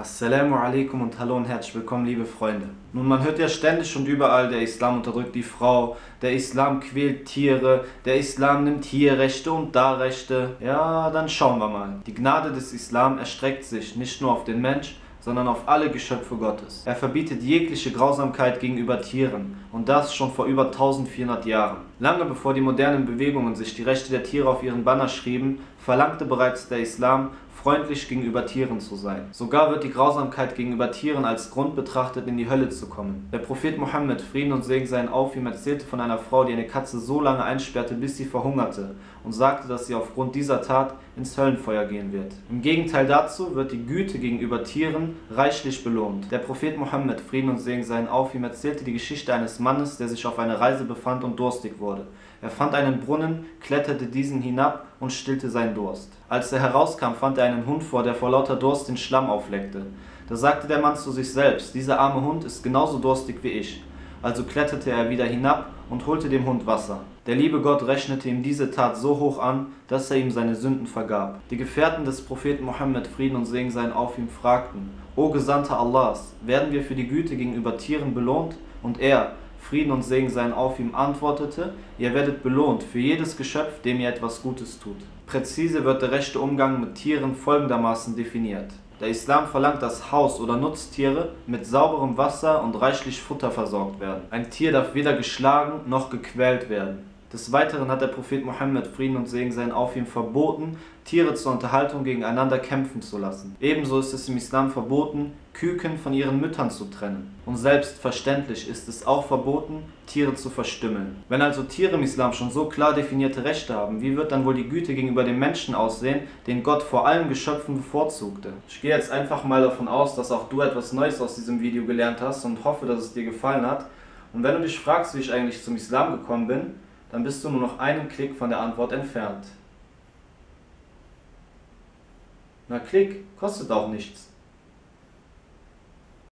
Assalamu alaikum und hallo und herzlich willkommen, liebe Freunde. Nun, man hört ja ständig und überall, der Islam unterdrückt die Frau, der Islam quält Tiere, der Islam nimmt hier Rechte und da Rechte. Ja, dann schauen wir mal. Die Gnade des Islam erstreckt sich nicht nur auf den Mensch, sondern auf alle Geschöpfe Gottes. Er verbietet jegliche Grausamkeit gegenüber Tieren und das schon vor über 1400 Jahren. Lange bevor die modernen Bewegungen sich die Rechte der Tiere auf ihren Banner schrieben, verlangte bereits der Islam freundlich gegenüber Tieren zu sein. Sogar wird die Grausamkeit gegenüber Tieren als Grund betrachtet, in die Hölle zu kommen. Der Prophet Mohammed, Frieden und Segen seien auf ihm, erzählte von einer Frau, die eine Katze so lange einsperrte, bis sie verhungerte und sagte, dass sie aufgrund dieser Tat ins Höllenfeuer gehen wird. Im Gegenteil dazu wird die Güte gegenüber Tieren reichlich belohnt. Der Prophet Mohammed, Frieden und Segen seien auf ihm, erzählte die Geschichte eines Mannes, der sich auf einer Reise befand und durstig wurde. Er fand einen Brunnen, kletterte diesen hinab und stillte seinen Durst. Als er herauskam, fand er einen Hund vor, der vor lauter Durst den Schlamm aufleckte. Da sagte der Mann zu sich selbst, dieser arme Hund ist genauso durstig wie ich. Also kletterte er wieder hinab und holte dem Hund Wasser. Der liebe Gott rechnete ihm diese Tat so hoch an, dass er ihm seine Sünden vergab. Die Gefährten des Propheten Mohammed, Frieden und Segen seien auf ihm, fragten, O Gesandter Allahs, werden wir für die Güte gegenüber Tieren belohnt? Und er, Frieden und Segen seien auf ihm, antwortete, ihr werdet belohnt für jedes Geschöpf, dem ihr etwas Gutes tut. Präzise wird der rechte Umgang mit Tieren folgendermaßen definiert. Der Islam verlangt, dass Haus- oder Nutztiere mit sauberem Wasser und reichlich Futter versorgt werden. Ein Tier darf weder geschlagen noch gequält werden. Des Weiteren hat der Prophet Mohammed, Frieden und Segen seien auf ihm, verboten, Tiere zur Unterhaltung gegeneinander kämpfen zu lassen. Ebenso ist es im Islam verboten, Küken von ihren Müttern zu trennen. Und selbstverständlich ist es auch verboten, Tiere zu verstümmeln. Wenn also Tiere im Islam schon so klar definierte Rechte haben, wie wird dann wohl die Güte gegenüber dem Menschen aussehen, den Gott vor allen Geschöpfen bevorzugte? Ich gehe jetzt einfach mal davon aus, dass auch du etwas Neues aus diesem Video gelernt hast und hoffe, dass es dir gefallen hat. Und wenn du dich fragst, wie ich eigentlich zum Islam gekommen bin, dann bist du nur noch einen Klick von der Antwort entfernt. Na Klick, kostet auch nichts.